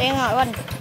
Em hỏi ไ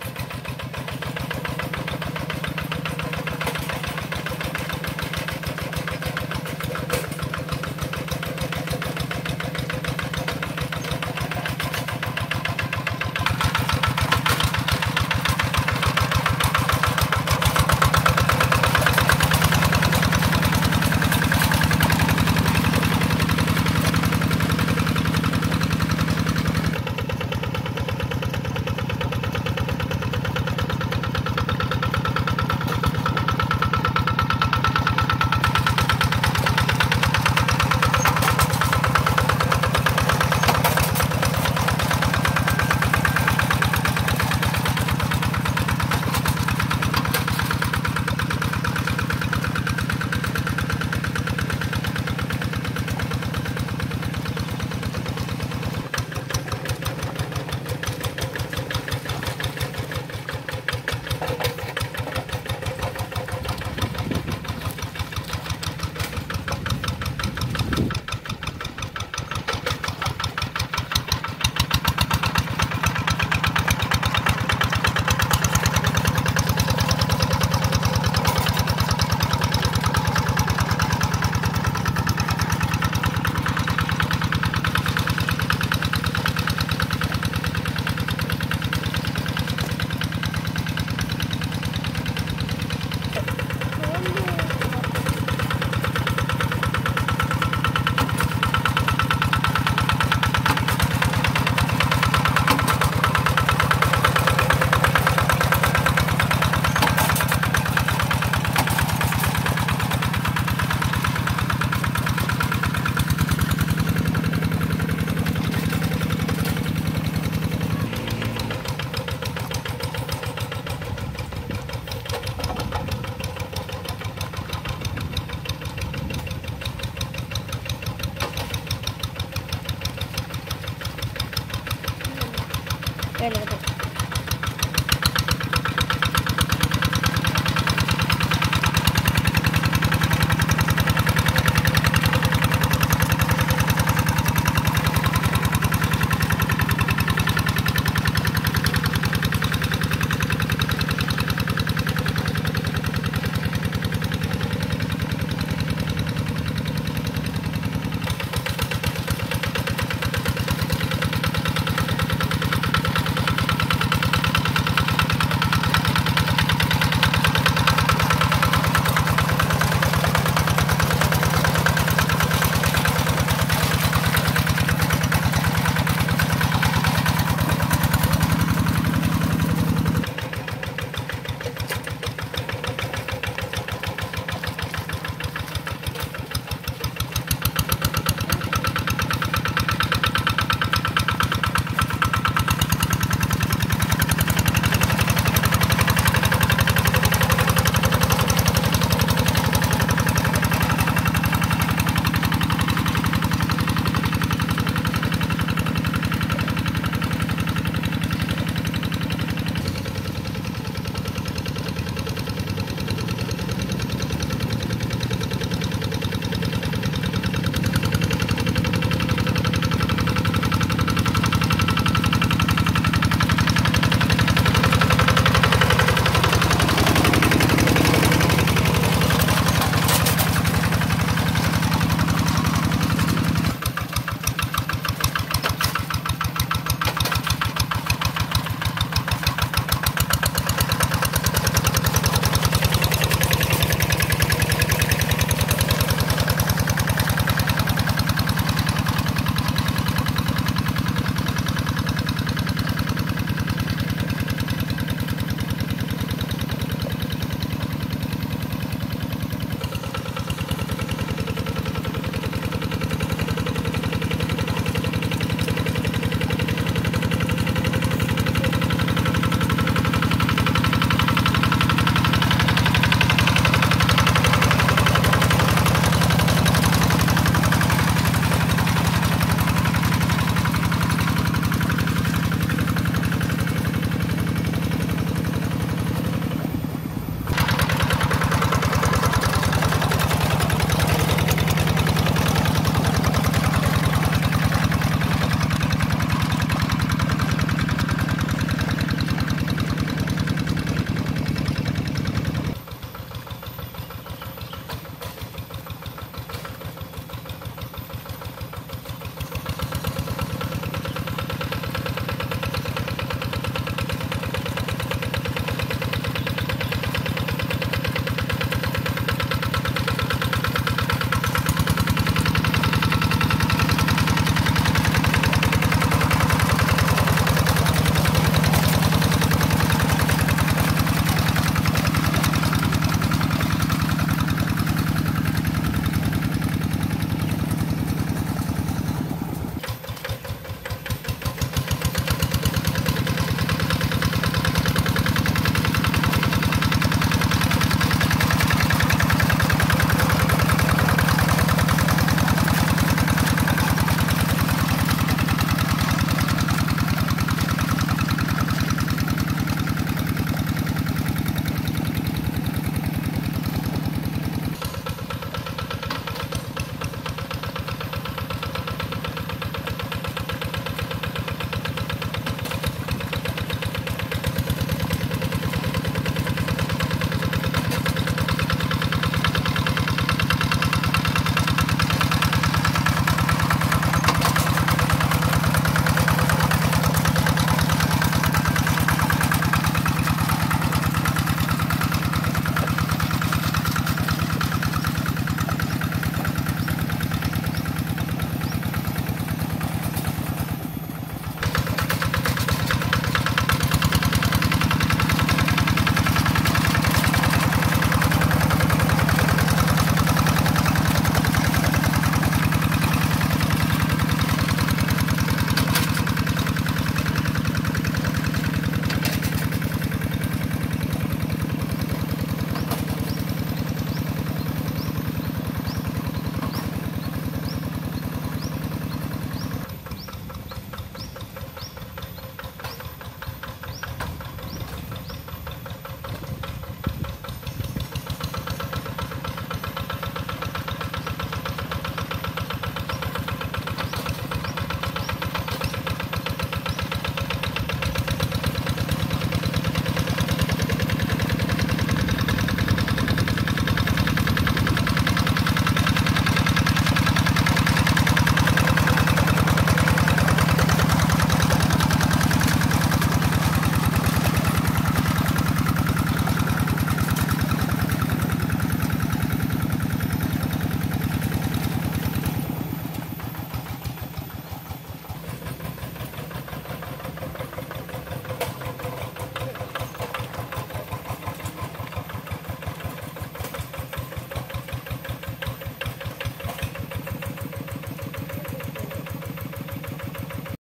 Cari.